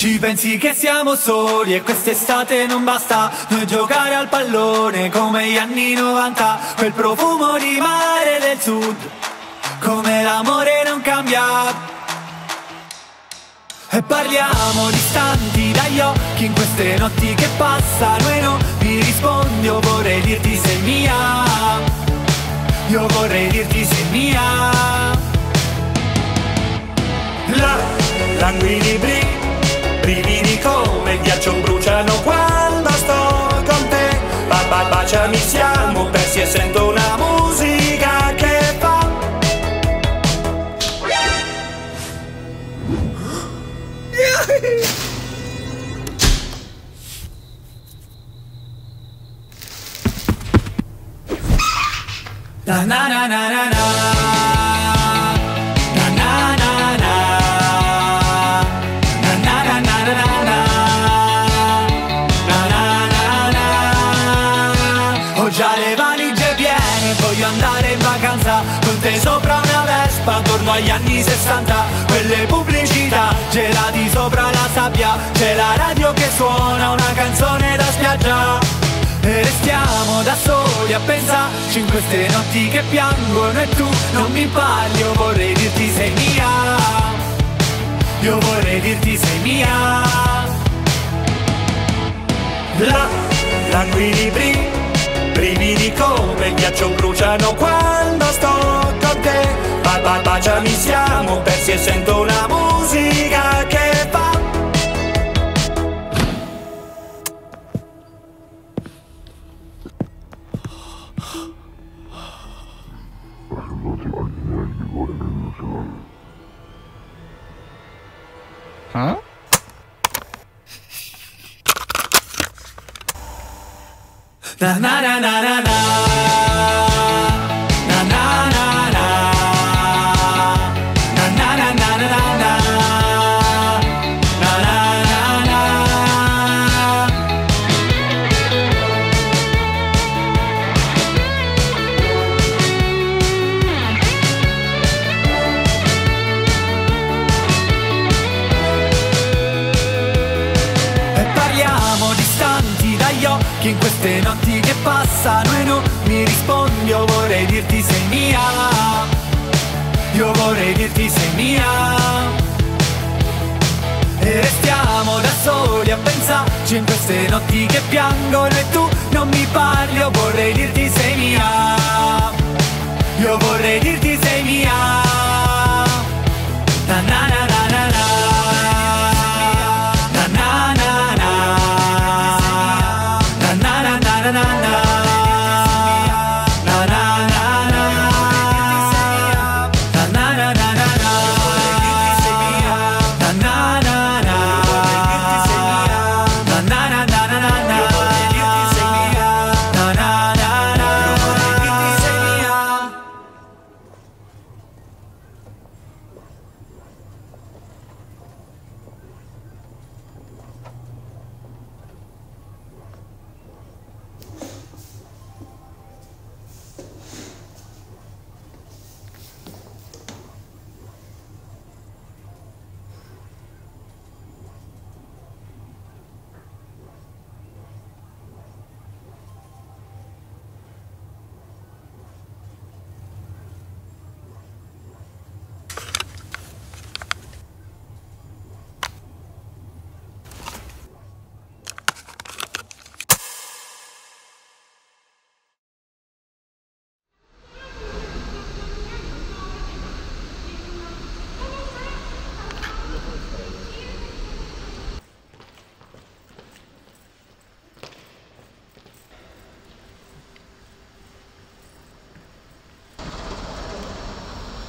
Ci pensi che siamo soli e quest'estate non basta Noi giocare al pallone come gli anni 90 Quel profumo di mare del sud Come l'amore non cambia E parliamo distanti dagli occhi in queste notti che passano E non mi rispondi, io vorrei dirti sei mia Io vorrei dirti sei mia La, brividi siamo persi e sento una musica che fa na na na na na agli anni 60 Quelle pubblicità, gelati sopra la sabbia C'è la radio che suona una canzone da spiaggia. E restiamo da soli a pensarci in queste notti che piangono E tu non mi parli, io vorrei dirti sei mia. Io vorrei dirti sei mia. La, l'anguilibri, brividi come il ghiaccio bruciano quando e sento una musica che fa Huh? Na na na na na na queste notti che passano e non mi rispondi Io vorrei dirti sei mia. Io vorrei dirti sei mia. E restiamo da soli a pensarci in queste notti che piangono E tu non mi parli, io vorrei dirti sei mia. Io vorrei dirti sei mia. Na na na